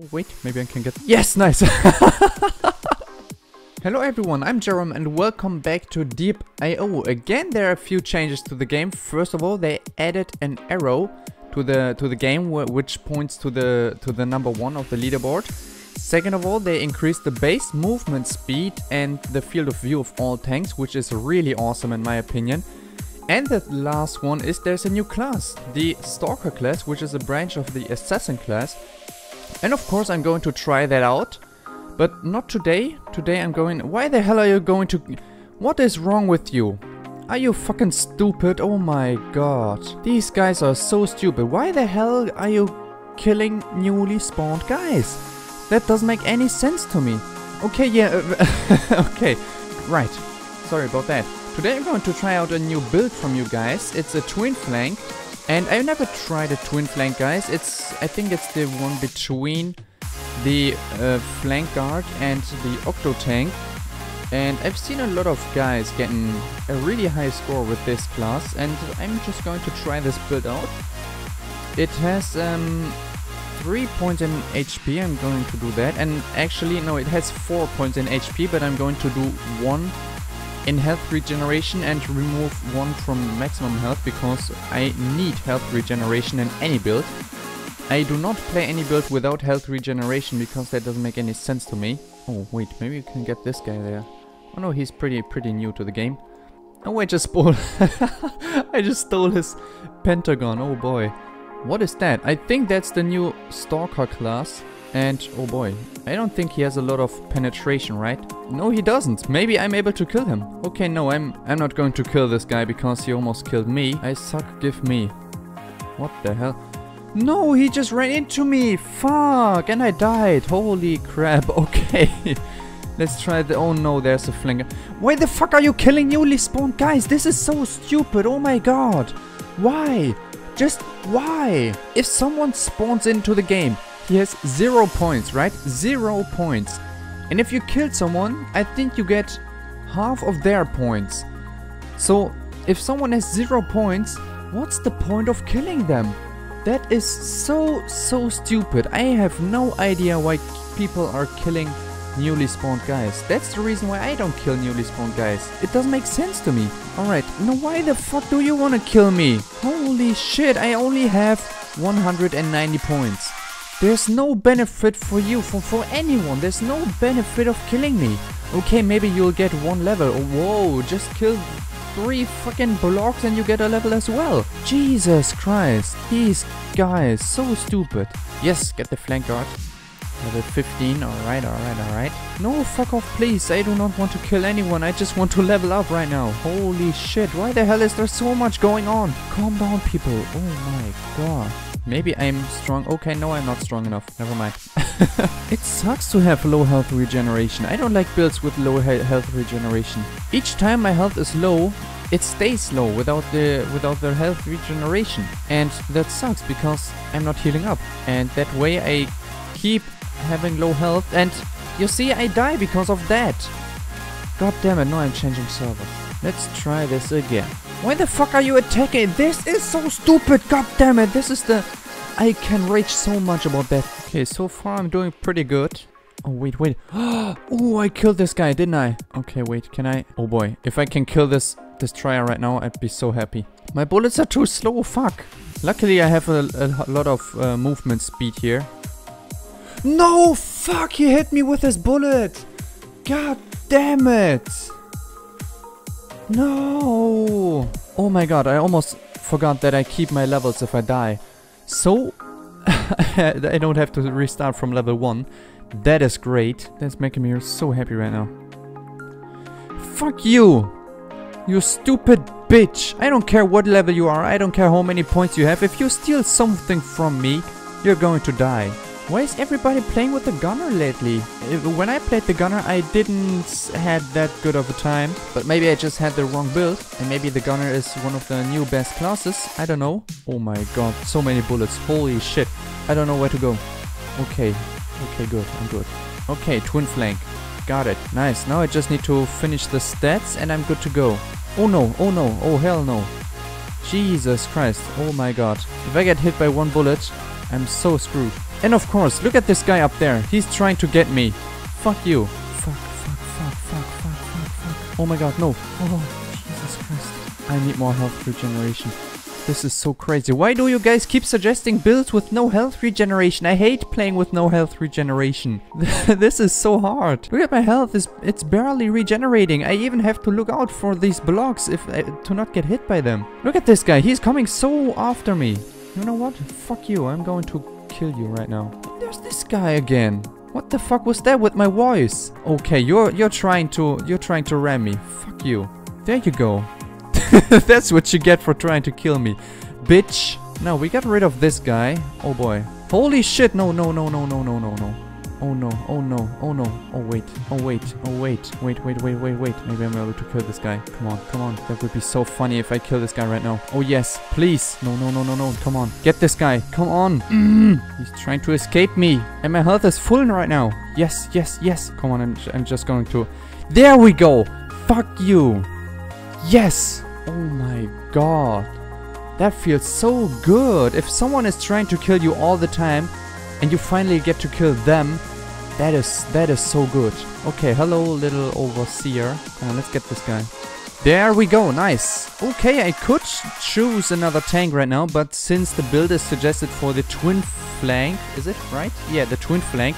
Oh, wait, maybe I can get... Yes, nice! Hello everyone, I'm Jerome and welcome back to Diep.io. Again, there are a few changes to the game. First of all, they added an arrow to the to the game which points to the to the number one of the leaderboard. Second of all, they increased the base movement speed and the field of view of all tanks, which is really awesome in my opinion. And the last one is there's a new class, the Stalker class, which is a branch of the Assassin class. And of course I'm going to try that out. But not today. Today I'm going... Why the hell are you going to... What is wrong with you? Are you fucking stupid? Oh my god. These guys are so stupid. Why the hell are you killing newly spawned guys? That doesn't make any sense to me. Okay, yeah, uh, okay, right. Sorry about that. Today I'm going to try out a new build from you guys. It's a twin flank. And I've never tried a twin flank, guys. It's, I think it's the one between the uh, flank guard and the octo tank. And I've seen a lot of guys getting a really high score with this class. And I'm just going to try this build out. It has um, 3 points in HP, I'm going to do that. And actually, no, it has 4 points in HP, but I'm going to do 1 in health regeneration and remove 1 from maximum health because I need health regeneration in any build. I do not play any build without health regeneration because that doesn't make any sense to me. Oh wait, maybe we can get this guy there. Oh no, he's pretty pretty new to the game. Oh, I just stole... I just stole his pentagon, oh boy. What is that? I think that's the new Stalker class. And, oh boy, I don't think he has a lot of penetration, right? No, he doesn't. Maybe I'm able to kill him. Okay, no, I'm I'm not going to kill this guy because he almost killed me. I suck, give me. What the hell? No, he just ran into me. Fuck, and I died. Holy crap. Okay. Let's try the... Oh no, there's a flanker. Why the fuck are you killing newly spawned guys? This is so stupid. Oh my god. Why? Just why? If someone spawns into the game he has zero points, right? Zero points. And if you kill someone, I think you get half of their points. So, if someone has zero points, what's the point of killing them? That is so, so stupid. I have no idea why people are killing newly spawned guys. That's the reason why I don't kill newly spawned guys. It doesn't make sense to me. Alright, now why the fuck do you wanna kill me? Holy shit, I only have 190 points. There's no benefit for you, for, for anyone. There's no benefit of killing me. Okay, maybe you'll get one level. whoa, just kill three fucking blocks and you get a level as well. Jesus Christ. These guys, so stupid. Yes, get the flank guard. Level 15, alright, alright, alright. No, fuck off, please. I do not want to kill anyone. I just want to level up right now. Holy shit, why the hell is there so much going on? Calm down, people. Oh my god. Maybe I'm strong. Okay, no, I'm not strong enough. Never mind. it sucks to have low health regeneration. I don't like builds with low he health regeneration. Each time my health is low, it stays low without the without the health regeneration. And that sucks because I'm not healing up. And that way I keep having low health and you see I die because of that. God damn it, no I'm changing server. Let's try this again. Why the fuck are you attacking? This is so stupid, god damn it. This is the... I can rage so much about that. Okay, so far I'm doing pretty good. Oh, wait, wait. oh, I killed this guy, didn't I? Okay, wait, can I? Oh boy, if I can kill this this destroyer right now, I'd be so happy. My bullets are too slow, fuck. Luckily, I have a, a lot of uh, movement speed here. No, fuck, he hit me with his bullet. God damn it. No! Oh my god, I almost forgot that I keep my levels if I die. So, I don't have to restart from level 1. That is great. That's making me so happy right now. Fuck you! You stupid bitch! I don't care what level you are, I don't care how many points you have. If you steal something from me, you're going to die. Why is everybody playing with the gunner lately? When I played the gunner, I didn't had that good of a time. But maybe I just had the wrong build. And maybe the gunner is one of the new best classes. I don't know. Oh my god, so many bullets. Holy shit. I don't know where to go. Okay. Okay, good. I'm good. Okay, twin flank. Got it. Nice. Now I just need to finish the stats and I'm good to go. Oh no. Oh no. Oh hell no. Jesus Christ. Oh my god. If I get hit by one bullet, I'm so screwed. And of course, look at this guy up there. He's trying to get me. Fuck you. Fuck, fuck, fuck, fuck, fuck, fuck, fuck. Oh my god, no. Oh, Jesus Christ. I need more health regeneration. This is so crazy. Why do you guys keep suggesting builds with no health regeneration? I hate playing with no health regeneration. this is so hard. Look at my health. It's, it's barely regenerating. I even have to look out for these blocks if uh, to not get hit by them. Look at this guy. He's coming so after me. You know what? Fuck you. I'm going to kill you right now. There's this guy again. What the fuck was that with my voice? Okay, you're you're trying to you're trying to ram me. Fuck you. There you go. That's what you get for trying to kill me. Bitch. Now, we got rid of this guy. Oh boy. Holy shit. No, no, no, no, no, no, no, no. Oh no, oh no, oh no. Oh wait, oh wait, oh wait. Wait, wait, wait, wait, wait. Maybe I'm able to kill this guy. Come on, come on. That would be so funny if I kill this guy right now. Oh yes, please. No, no, no, no, no. Come on. Get this guy. Come on. Mm. He's trying to escape me. And my health is full right now. Yes, yes, yes. Come on, I'm, I'm just going to... There we go. Fuck you. Yes. Oh my god. That feels so good. If someone is trying to kill you all the time and you finally get to kill them, that is that is so good. Okay, hello little overseer. Come on, let's get this guy. There we go, nice. Okay, I could choose another tank right now, but since the build is suggested for the twin flank, is it right? Yeah, the twin flank.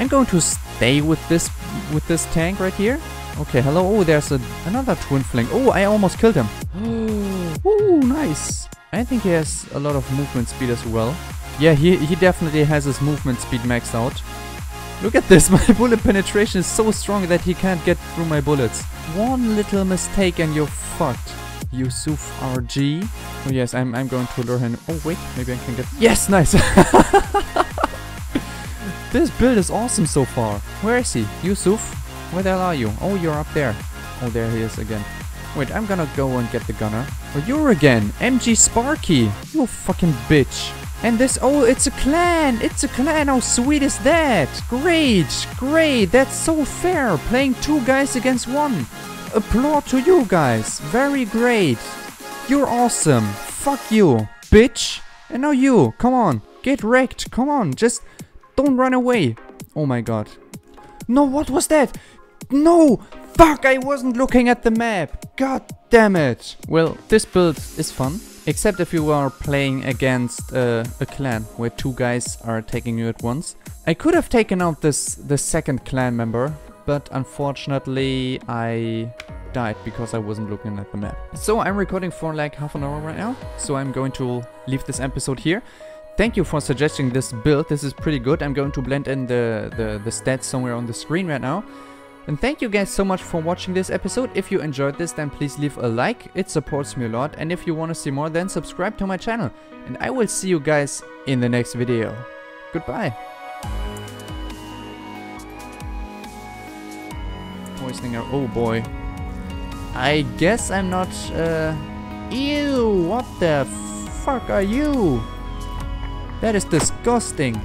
I'm going to stay with this with this tank right here. Okay, hello. Oh, there's a, another twin flank. Oh, I almost killed him. oh, nice. I think he has a lot of movement speed as well. Yeah, he, he definitely has his movement speed maxed out. Look at this, my bullet penetration is so strong that he can't get through my bullets. One little mistake and you're fucked. Yusuf RG. Oh yes, I'm, I'm going to lure him. Oh wait, maybe I can get... Yes, nice! this build is awesome so far. Where is he? Yusuf? Where the hell are you? Oh, you're up there. Oh, there he is again. Wait, I'm gonna go and get the gunner. Oh, you're again. MG Sparky. You fucking bitch. And this, oh, it's a clan. It's a clan. How sweet is that? Great, great. That's so fair. Playing two guys against one. Applaud to you guys. Very great. You're awesome. Fuck you, bitch. And now you. Come on. Get wrecked. Come on. Just don't run away. Oh my god. No, what was that? No! Fuck, I wasn't looking at the map. God damn it. Well, this build is fun. Except if you are playing against uh, a clan where two guys are attacking you at once. I could have taken out this the second clan member, but unfortunately I died because I wasn't looking at the map. So I'm recording for like half an hour right now, so I'm going to leave this episode here. Thank you for suggesting this build, this is pretty good. I'm going to blend in the, the, the stats somewhere on the screen right now. And thank you guys so much for watching this episode. If you enjoyed this, then please leave a like. It supports me a lot. And if you want to see more, then subscribe to my channel. And I will see you guys in the next video. Goodbye. Poisoning our... Oh boy. I guess I'm not... Uh... Ew! What the fuck are you? That is disgusting.